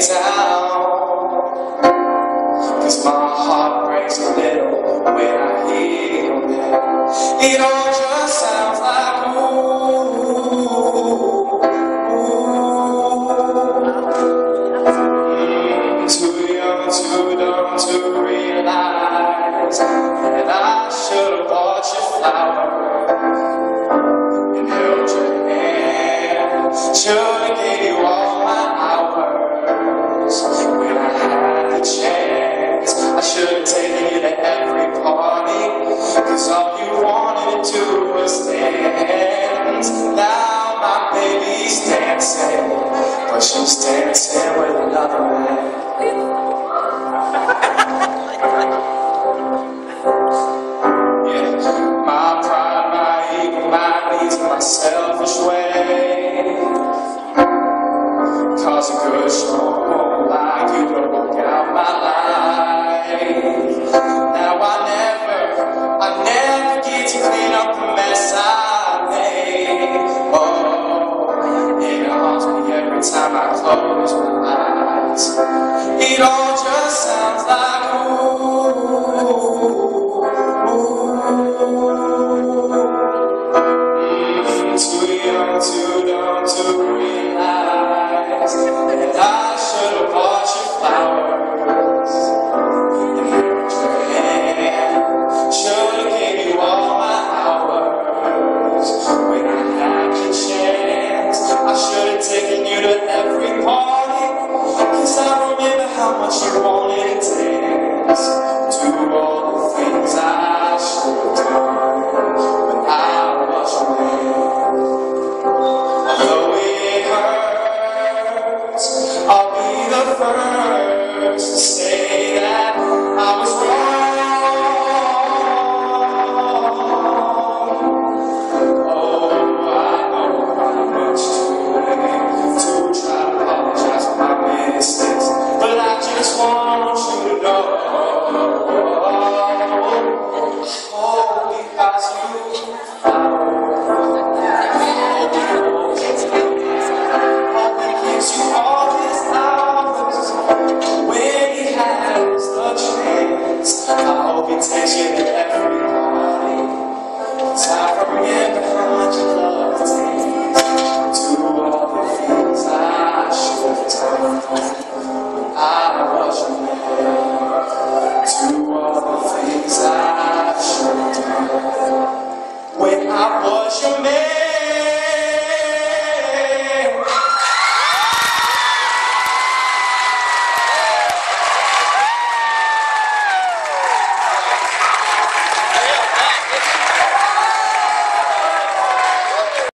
days. Cause my heart breaks a little when I hear your name. It all just sounds like ooh. ooh. Mm, too young, too dumb to realize that I should have bought you flowers and held your hand. Should have but she's dancing with another man. Yeah, my pride, my ego, my needs, my selfish way. Cause a good woman like you Too dumb to realize that I should have